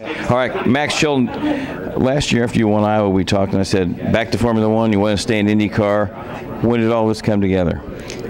All right, Max Chilton. Last year after you won Iowa, we talked and I said, back to Formula One. You want to stay in IndyCar. When did all this come together?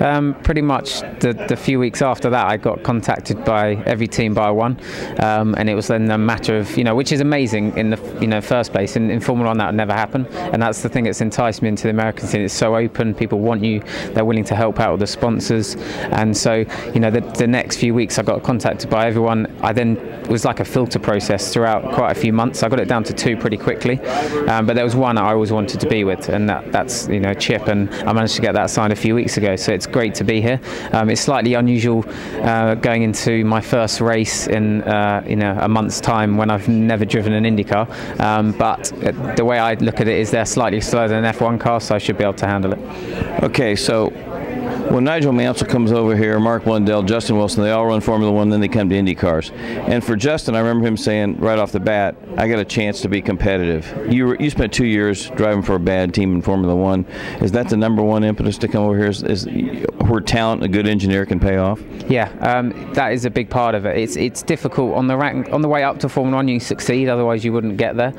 Um, pretty much the, the few weeks after that, I got contacted by every team by one, um, and it was then a matter of you know, which is amazing in the you know first place. In, in Formula One, that would never happen, and that's the thing that's enticed me into the American scene. It's so open, people want you, they're willing to help out with the sponsors, and so you know, the, the next few weeks, I got contacted by everyone. I then it was like a filter process throughout quite a few months. I got it down to two pretty quickly, um, but there was one I always wanted to be with, and that, that's you know Chip, and I managed to get that signed a few weeks ago. So it's great to be here. Um, it's slightly unusual uh, going into my first race in uh, you know a month's time when I've never driven an IndyCar, um, but the way I look at it is they're slightly slower than an F1 car, so I should be able to handle it. Okay, so when Nigel Mansell comes over here, Mark Blundell, Justin Wilson, they all run Formula One, then they come to Indy cars. And for Justin, I remember him saying right off the bat, I got a chance to be competitive. You were, you spent two years driving for a bad team in Formula One. Is that the number one impetus to come over here? Is, is where talent, a good engineer can pay off? Yeah, um, that is a big part of it. It's it's difficult on the rank, on the way up to Formula One. You succeed, otherwise you wouldn't get there.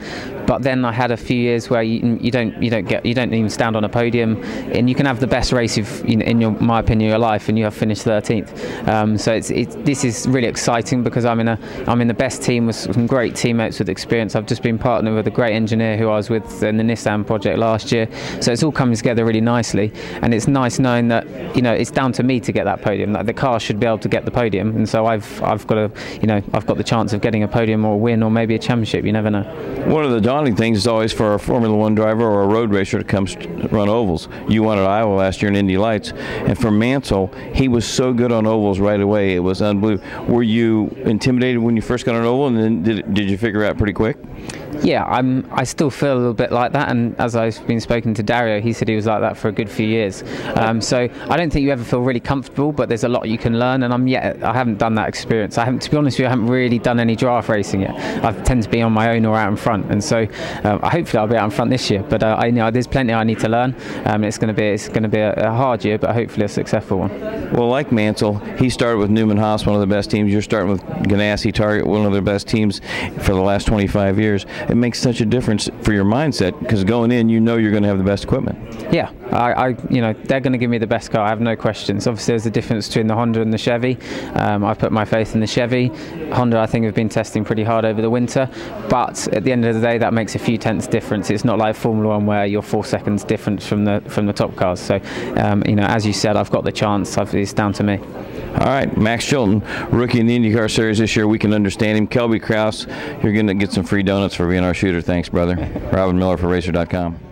But then I had a few years where you, you don't you don't get you don't even stand on a podium, and you can have the best race of, in your my opinion, your life, and you have finished 13th. Um, so it's, this is really exciting because I'm in a I'm in the best team with some great teammates with experience. I've just been partnered with a great engineer who I was with in the Nissan project last year. So it's all coming together really nicely, and it's nice knowing that you know it's down to me to get that podium. Like the car should be able to get the podium, and so I've I've got a you know I've got the chance of getting a podium or a win or maybe a championship. You never know. One of the daunting things is always for a Formula One driver or a road racer to come run ovals. You at Iowa last year in Indy Lights, and for Mansell, he was so good on ovals right away. It was unbelievable. Were you intimidated when you first got on oval, and then did, did you figure out pretty quick? Yeah, I'm. I still feel a little bit like that, and as I've been spoken to Dario, he said he was like that for a good few years. Um, so I don't think you ever feel really comfortable, but there's a lot you can learn, and I'm yet. I haven't done that experience. I haven't, to be honest with you, I haven't really done any draft racing yet. I tend to be on my own or out in front, and so um, hopefully I'll be out in front this year. But uh, I you know there's plenty I need to learn. Um, it's going to be it's going to be a, a, hard year, but hopefully a successful one. Well, like Mansell, he started with Newman Haas, one of the best teams. You're starting with Ganassi Target, one of their best teams for the last 25 years. It makes such a difference for your mindset because going in, you know you're going to have the best equipment. Yeah, I, I you know, they're going to give me the best car. I have no questions. Obviously, there's a difference between the Honda and the Chevy. Um, I've put my faith in the Chevy. Honda, I think, have been testing pretty hard over the winter, but at the end of the day, that makes a few tenths difference. It's not like Formula One where you're four seconds different from the from the top cars. So, um, you know, as you said, I've got the chance. I've, it's down to me. All right, Max Chilton, rookie in the IndyCar Series this year. We can understand him. Kelby Kraus, you're going to get some free donuts for being our shooter. Thanks, brother. Robin Miller for Racer.com.